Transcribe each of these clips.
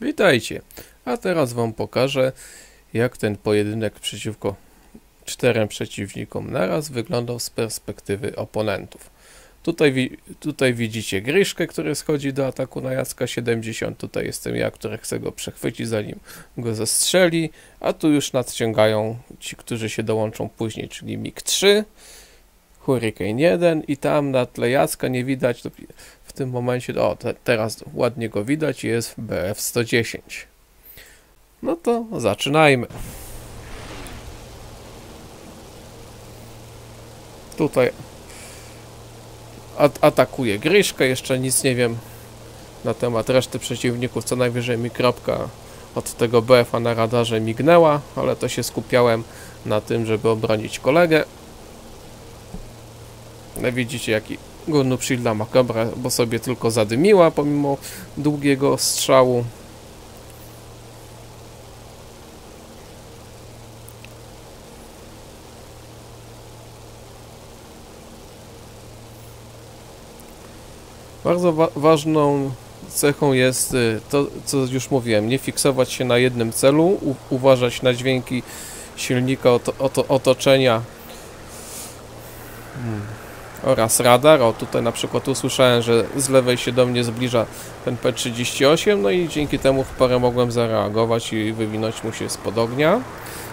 Witajcie, a teraz wam pokażę jak ten pojedynek przeciwko czterem przeciwnikom naraz wyglądał z perspektywy oponentów. Tutaj, tutaj widzicie Gryszkę, który schodzi do ataku na Jacka 70. Tutaj jestem ja, który chce go przechwycić, zanim go zestrzeli. A tu już nadciągają ci, którzy się dołączą później, czyli MiG-3, Hurricane 1 i tam na tle Jacka nie widać w tym momencie, o te, teraz ładnie go widać, jest BF-110. No to zaczynajmy. Tutaj at atakuje Gryszkę, jeszcze nic nie wiem na temat reszty przeciwników, co najwyżej mi kropka od tego BF-a na radarze mignęła, ale to się skupiałem na tym, żeby obronić kolegę. No widzicie jaki górny shielda makabra, bo sobie tylko zadymiła pomimo długiego strzału. Bardzo wa ważną cechą jest y, to, co już mówiłem, nie fiksować się na jednym celu, uważać na dźwięki silnika, oto, oto, otoczenia hmm. Oraz radar. O, tutaj na przykład usłyszałem, że z lewej się do mnie zbliża ten P38, no i dzięki temu w porę mogłem zareagować i wywinąć mu się spod ognia,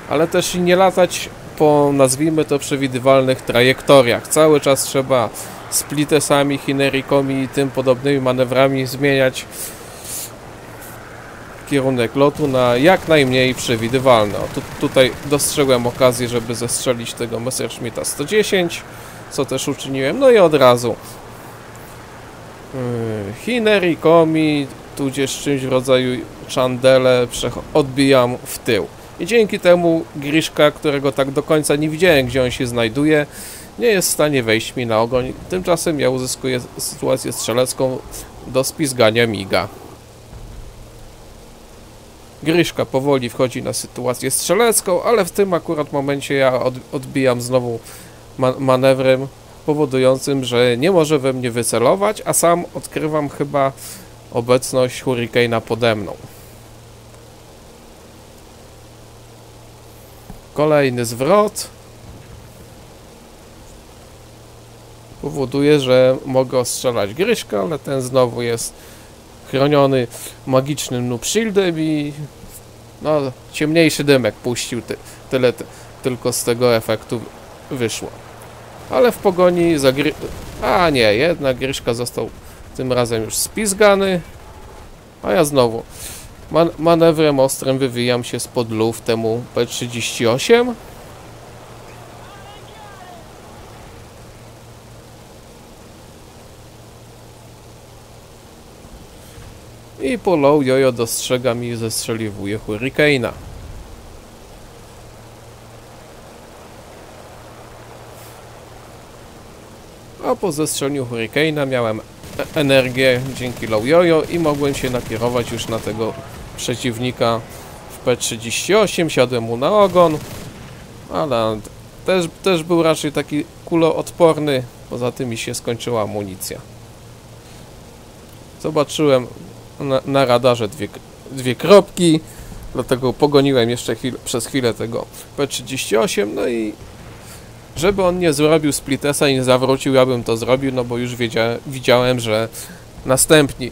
ale też nie latać po, nazwijmy to, przewidywalnych trajektoriach. Cały czas trzeba splitesami, chinerikomi i tym podobnymi manewrami zmieniać kierunek lotu na jak najmniej przewidywalny. O, tu, tutaj dostrzegłem okazję, żeby zestrzelić tego Messerschmitta 110, co też uczyniłem, no i od razu yy, chinerikomi, tudzież czymś w rodzaju chandele odbijam w tył. I dzięki temu Griszka, którego tak do końca nie widziałem, gdzie on się znajduje, nie jest w stanie wejść mi na ogoń. Tymczasem ja uzyskuję sytuację strzelecką do spizgania miga. Gryszka powoli wchodzi na sytuację strzelecką, ale w tym akurat momencie ja od, odbijam znowu ma manewrem powodującym, że nie może we mnie wycelować, a sam odkrywam chyba obecność Hurricane'a pode mną. Kolejny zwrot. powoduje, że mogę ostrzelać Gryśka, ale ten znowu jest chroniony magicznym noob shieldem i no, ciemniejszy dymek puścił, ty, tyle ty, tylko z tego efektu wyszło. Ale w pogoni za gry... A nie, jednak Gryszka został tym razem już spizgany, a ja znowu man manewrem ostrym wywijam się spod luf temu P38 i po low jojo dostrzega mi i zestrzeliwuje Hurricane'a. A po zestrzeleniu Hurricane'a miałem e- energię dzięki low jojo i mogłem się nakierować już na tego przeciwnika w P38, siadłem mu na ogon, ale też, też był raczej taki kuloodporny, poza tym mi się skończyła amunicja. Zobaczyłem na, na radarze dwie, dwie kropki, dlatego pogoniłem jeszcze chwil, przez chwilę tego P38, no i żeby on nie zrobił splitesa i nie zawrócił, ja bym to zrobił, no bo już wiedzia, widziałem, że następni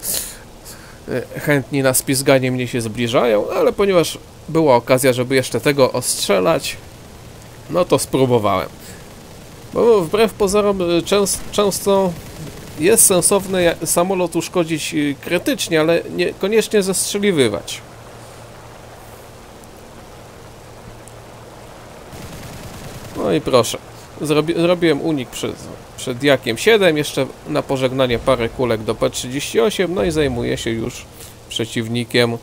e, chętni na spizganie mnie się zbliżają, ale ponieważ była okazja, żeby jeszcze tego ostrzelać, no to spróbowałem. Bo wbrew pozorom e, częst, często jest sensowne samolot uszkodzić y, krytycznie, ale niekoniecznie zestrzeliwywać. No i proszę. Zrobi, zrobiłem unik przed, przed Jakiem 7, jeszcze na pożegnanie parę kulek do P38, no i zajmuję się już przeciwnikiem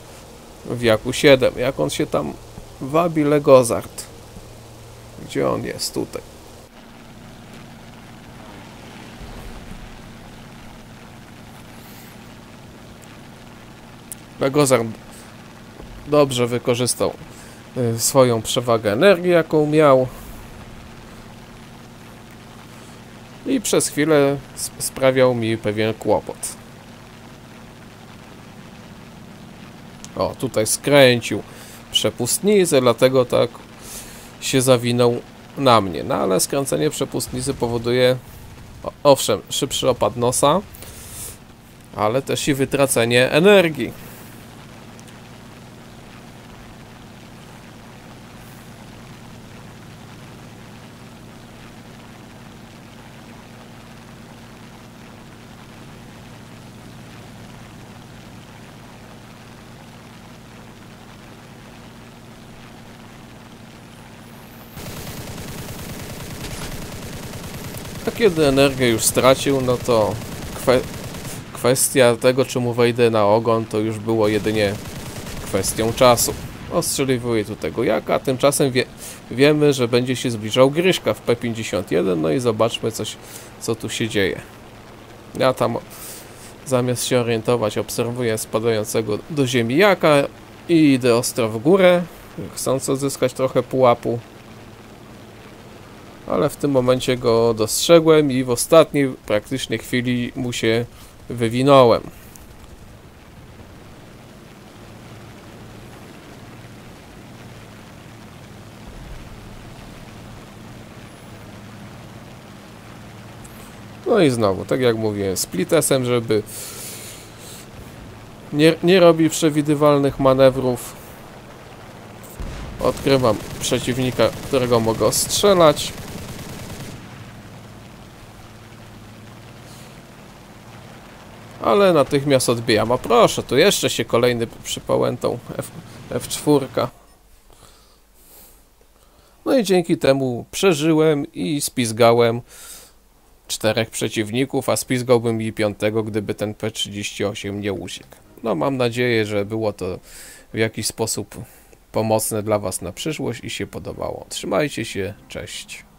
w Jaku 7. Jak on się tam wabi Legozard? Gdzie on jest? Tutaj. Legozar dobrze wykorzystał y, swoją przewagę energii, jaką miał. I przez chwilę sprawiał mi pewien kłopot. O, tutaj skręcił przepustnicę, dlatego tak się zawinął na mnie. No ale skręcenie przepustnicy powoduje, owszem, szybszy opad nosa, ale też i wytracenie energii. A kiedy energię już stracił, no to kwe kwestia tego, czy mu wejdę na ogon, to już było jedynie kwestią czasu. Ostrzeliwuję tu tego jaka, tymczasem wie wiemy, że będzie się zbliżał Gryszka w P51, no i zobaczmy coś, co tu się dzieje. Ja tam zamiast się orientować, obserwuję spadającego do ziemi jaka i idę ostro w górę, chcąc odzyskać trochę pułapu ale w tym momencie go dostrzegłem i w ostatniej praktycznie chwili mu się wywinąłem. No i znowu, tak jak mówiłem, splitesem, żeby nie, nie robi przewidywalnych manewrów. Odkrywam przeciwnika, którego mogę strzelać. Ale natychmiast odbijam. A proszę, tu jeszcze się kolejny przypałętą F, F4. No i dzięki temu przeżyłem i spizgałem czterech przeciwników, a spizgałbym i piątego, gdyby ten P38 nie uciekł. No mam nadzieję, że było to w jakiś sposób pomocne dla Was na przyszłość i się podobało. Trzymajcie się, cześć.